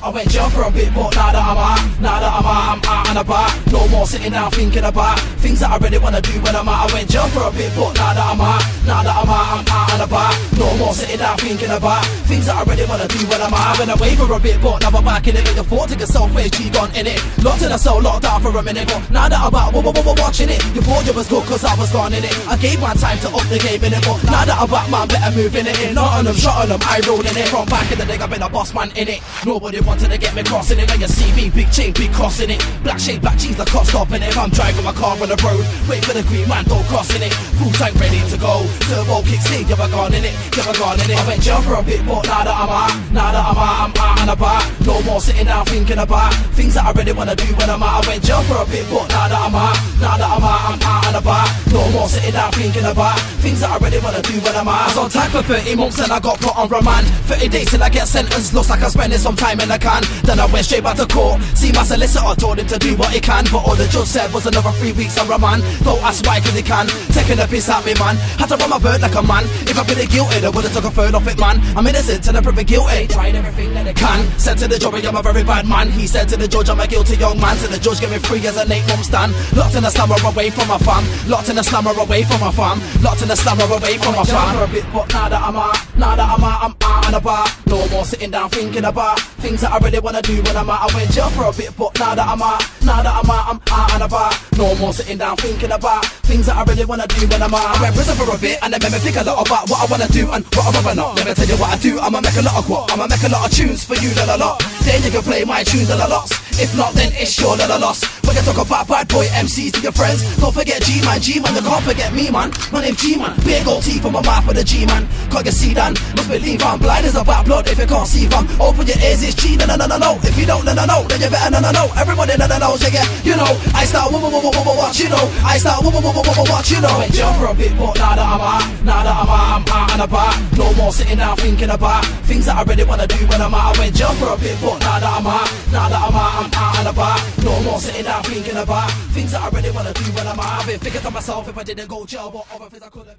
I went jail for a bit, but now that I'm out, now that I'm out, I'm out and about. No more sitting down thinking about things that I really wanna do when I'm out. I went jail for a bit, but now that I'm out, now that I'm out, I'm out and about. No more sitting down thinking about things that I really wanna do when I'm out. I've been away for a bit, but now I'm back in it. You thought to yourself, where's G gone in it? Locked in a cell, locked down for a minute, but now that I'm out, watching it, you thought you was good cause I was gone in it. I gave my time to up the game in it, but now that I'm back, man, better moving it in. Not on them, shot on them, I rolling it. From back in the day, I've been a boss man in it. Nobody wanted to get me crossing it. Now you see me, big chain, big crossing it. Black shade, black jeans, the cop stopping it. I'm driving my car on the road, wait for the green man, don't crossing it. Full tank ready to go. Turbo kick, see, you were gone in it, you were gone in it. I went jail for a bit, but now that I'm out, now that I'm out, I'm out and about. No more sitting down thinking about things that I really wanna do when I'm out. I went jail for a bit, but now that I'm out, now that I'm out, I'm out and about. No more sitting down thinking about things that I really wanna do when I'm out. I was on time for 30 months and I got put on remand. 30 days till I get sentenced, looks like I'm spending some time in the can. Then I went straight back to court. See my solicitor told him to do what he can, but all the judge said was another three weeks on remand. Don't ask why, cause he can. Taking a piss at me, man. Had to run my bird like a man. If I been guilty, they would've took a third off it, man. I'm innocent and I'm proven guilty. Tried everything that I can. Said to the jury, I'm a very bad man. He said to the judge, I'm a guilty young man. To the judge, get me free as an eight month stand. Locked in a slammer away from my fam. Locked in a slammer away from my fam. Locked in a slammer away from my fam. For a bit, but now that I'm out, now that I'm out, I'm out and about. No more sitting down thinking about things that I really wanna do when I'm out. I went jail for a bit, but now that I'm out, now that I'm out, I'm out and about. No more sitting down thinking about things that I really wanna do when I'm out. I went prison for a bit and it made me think a lot about what I wanna do and what I'd rather not. Let me tell you what I do, I'ma make a lot of what? I'ma make a lot of tunes for you, la la. Then you can play my tunes, la lots. If not, then it's your la loss. When you talk about bad boy MCs to your friends, don't forget G man, G man, you can't forget me man. My name's G man, big old teeth on my mouth with a G man. Can't you see that? Must believe I'm blind as a bad blood if you can't see fam. Open your ears, it's G, no no no no no. If you don't no no no, then you better no no no. Everybody no no knows, yeah, yeah. You know, I start whoa whoa whoa whoa whoa watch, you know. I start whoa whoa whoa whoa whoa watch, you know. Went jail for a bit, but now that I'm out, now that I'm out, I'm out and about. No more sitting down thinking about things that I really wanna do when I'm out. I went jail for a bit, but now that I'm out, now that I'm out, I'm out and about. No more sitting down thinking about things that I really wanna do when I'm out. I've been thinking to myself if I didn't go jail, what other things I could have.